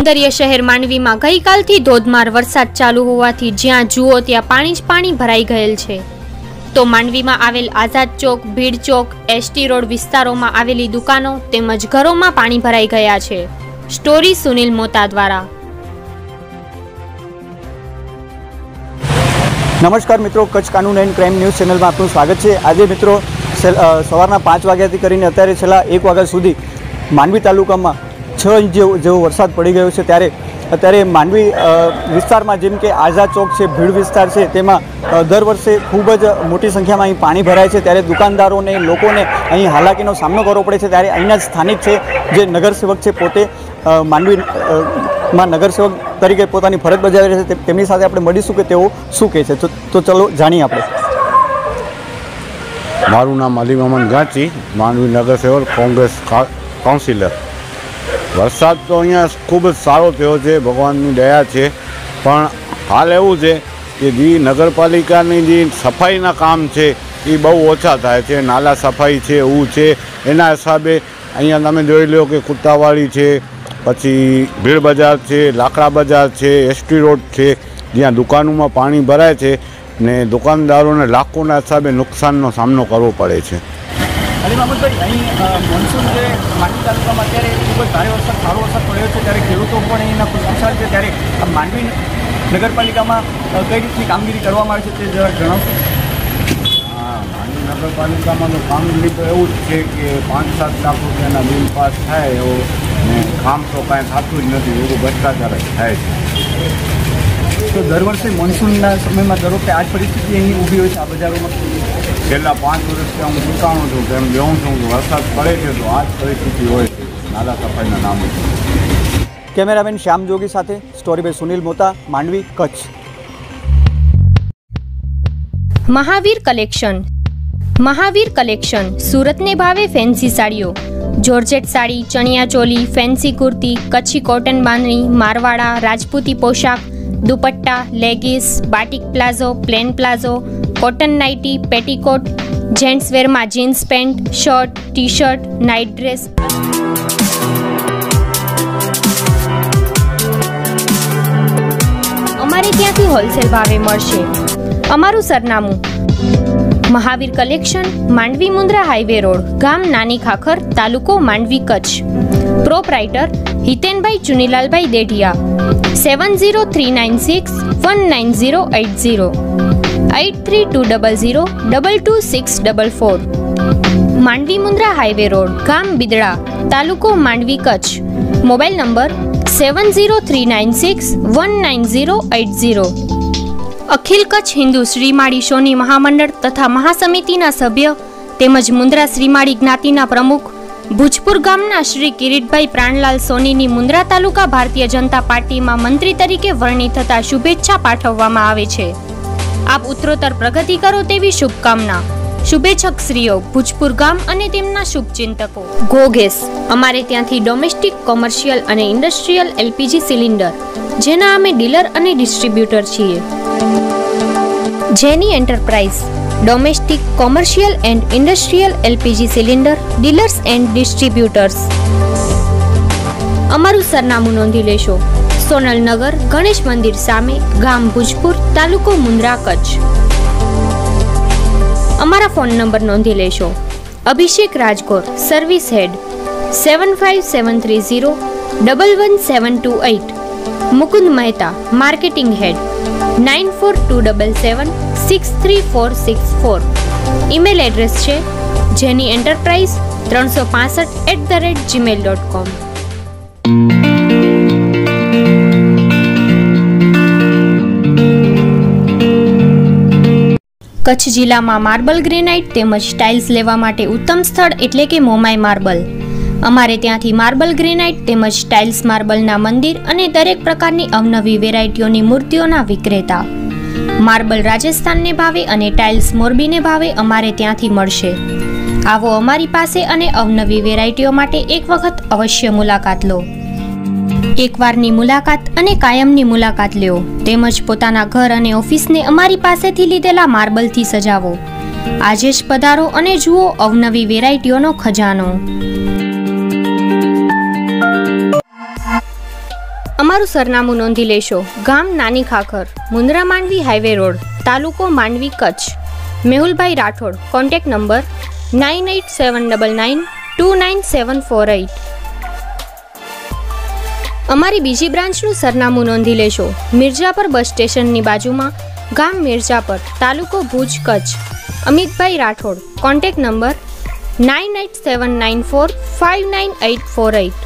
બંદરીય શહેર માંડવીમાં ગઈકાલથી ધોધમાર વરસાદ ચાલુ હોવાથી જ્યાં જુઓ ત્યાં પાણી જ પાણી ભરાઈ ગયેલ છે. તો માંડવીમાં આવેલ આઝાદ ચોક, ભીડ ચોક, એસટી રોડ વિસ્તારોમાં આવેલી દુકાનો તેમજ ઘરોમાં પાણી ભરાઈ ગયા છે. સ્ટોરી સુનિલ મોતા દ્વારા. નમસ્કાર મિત્રો, કચ્છ કાનૂન એન્ડ ક્રાઇમ ન્યૂઝ ચેનલમાં આપનું સ્વાગત છે. આજે મિત્રો સવારના પાંચ વાગ્યાથી કરીને અત્યારે છેલ્લા એક વાગ્યા સુધી માંડવી તાલુકામાં છ ઇંચ જેવો વરસાદ પડી ગયો છે ત્યારે અત્યારે માંડવી વિસ્તારમાં જેમ કે આઝાદ ચોક છે, ભીડ વિસ્તાર છે, તેમાં દર વર્ષે ખૂબ જ મોટી સંખ્યામાં અહીં પાણી ભરાય છે. ત્યારે દુકાનદારોને, લોકોને અહીં હાલાકીનો સામનો કરવો પડે છે. ત્યારે અહીંના સ્થાનિક છે, જે નગરસેવક છે, પોતે માંડવી માં નગરસેવક તરીકે પોતાની ફરજ બજાવી રહ્યા છે. તેમની સાથે આપણે મળીશું કે તેઓ શું કહે છે. તો ચલો જાણીએ આપણે. મારું નામ અલી મોહમ્મદ ગાંચી માંડવી નગરસેવક, કોંગ્રેસ કાઉન્સિલર. વરસાદ તો અહીંયા ખૂબ જ સારો થયો છે, ભગવાનની દયા છે. પણ હાલ એવું છે કે જે નગરપાલિકાની જે સફાઈના કામ છે, એ બહુ ઓછા થાય છે. નાલા સફાઈ છે, એવું છે. એના હિસાબે અહીંયા તમે જોઈ લો કે કુત્તાવાડી છે, પછી ભીડ બજાર છે, લાકડા બજાર છે, એસટી રોડ છે, જ્યાં દુકાનોમાં પાણી ભરાય છે ને દુકાનદારોને લાખોના હિસાબે નુકસાનનો સામનો કરવો પડે છે. અલી મહમદભાઈ અહીં મોન્સૂન જે માંડવી તાલુકામાં અત્યારે ખૂબ જ ભારે વરસાદ સારો વરસાદ પડ્યો છે ત્યારે ખેડૂતો પણ અહીંના ખુશખુશાલ છે. ત્યારે આ માંડવી નગરપાલિકામાં કઈ રીતની કામગીરી કરવામાં આવે છે તે જરા જણાવશો? હા માંડવી નગરપાલિકામાં તો કામગીરી તો એવું જ છે કે પાંચ સાત લાખ રૂપિયાના બિલ પાસ થાય એવો ને કામ તો કાંઈ થતું જ નથી એવું ભ્રષ્ટાચાર જ થાય છે. તો દર વર્ષે મોન્સૂનના સમયમાં દર વખતે આ પરિસ્થિતિ અહીં ઊભી હોય છે આ બજારોમાં. છેલ્લા પાંચ વર્ષથી હું ચૂંટાણું છું તેમ જોઉં છું કે વરસાદ પડે છે તો આ જ પરિસ્થિતિ હોય નાલા સફાઈના નામે કેમેરામેન શ્યામ જોગી સાથે story by Sunil Mota Mandvi Kutch. Mahavir collection. Mahavir collection સુરતને ભાવે ફેન્સી સાડીઓ. Georgette sari chaniya choli fancy kurti Kutchi cotton bandhani Marwada રાજપૂતી પોશાક dupatta leggings batik palazzo plain palazzo cotton nighty, petticoat, gents વેરમાં jeans pant, shirt T shirt night dress. અમારે ત્યાંથી wholesale ભાવે મળશે. અમારું સરનામું. Mahavir collection, Mandvi Mundra highway road, ગામ નાની ખાખર, તાલુકો Mandvi Kutch. Proprietor, Hitenbhai Chunilalbhai Dedhia. Seven zero three nine six one nine zero eight zero. Eight three two double zero double two six double four. Mandvi Mundra highway road, ગામ બિદડા, તાલુકો Mandvi Kutch. Mobile number seven zero three nine six one nine zero eight zero. અખિલ કચ્છ હિન્દુ શ્રીમાળી સોની મહામંડળ તથા મહાસમિતિના સભ્ય તેમજ મુન્દ્રા શ્રીમાળી જ્ઞાતિના પ્રમુખ ભુજપુર ગામના શ્રી કિરીટભાઈ પ્રાણલાલ સોનીની મુન્દ્રા તાલુકા ભારતીય જનતા પાર્ટીમાં મંત્રી તરીકે વરણી થતા શુભેચ્છા પાઠવવામાં આવે છે. આપ ઉત્તરોત્તર પ્રગતિ કરો તેવી શુભકામના. શુભેચ્છક શ્રીઓ ભુજપુર ગામ અને તેમના શુભચિંતકો. ગો ગેસ અમારે ત્યાંથી ડોમેસ્ટિક કોમર્શિયલ અને ઇન્ડસ્ટ્રીયલ એલપીજી સિલિન્ડર જેના અમે ડીલર અને ડિસ્ટ્રીબ્યુટર છીએ. Jeni enterprise domestic commercial and industrial LPG cylinder dealers and distributors અમારું સરનામું નોંધી લેશો. સોનલનગર ગણેશ મંદિર સામે ગામ ભુજપુર, તાલુકો મુન્દ્રા કચ્છ. અમારા ફોન નંબર નોંધી લેશો. Abhishek Rajgor service head, seven five seven three zero, double one seven two eight Mukund Mehta, marketing head, nine four two double seven six three four six four. Email address છે Jeni enterprise ત્રણસો પાસઠ at the rate Gmail dot com. Kutch જિલ્લામાં marble granite તેમજ tiles લેવા માટે ઉત્તમ સ્થળ એટલે કે મોમાઈ માર્બલ. અમારે ત્યાંથી માર્બલ ગ્રેનાઇટ તેમજ ટાઇલ્સ માર્બલના મંદિર અને દરેક પ્રકારની અવનવી વેરાયટીઓની મૂર્તિઓના વિક્રેતા. માર્બલ રાજસ્થાનને ભાવે અને ટાઇલ્સ મોરબીને ભાવે અમારે ત્યાંથી મળશે. આવો અમારી પાસે અને અવનવી વેરાયટીઓ માટે એક વખત અવશ્ય મુલાકાત લો. એકવારની મુલાકાત અને કાયમની મુલાકાત લ્યો. તેમજ પોતાના ઘર અને ઓફિસને અમારી પાસેથી લીધેલા માર્બલથી સજાવો. આજે જ પધારો અને જુઓ અવનવી વેરાયટીઓનો ખજાનો. અમારું સરનામું નોંધી લેશો. ગામ નાની ખાખર, મુન્દ્રા માંડવી હાઈવે રોડ, તાલુકો Mandvi Kutch. Mehulbhai Rathod, contact number nine eight seven double nine two nine seven four eight. અમારી બીજી બ્રાન્ચનું સરનામું નોંધી લેશો. મિર્જાપર બસ સ્ટેશનની બાજુમાં ગામ મિર્જાપર તાલુકો Bhuj, Kutch. Amitbhai Rathod, contact number nine eight seven nine four, five nine eight four eight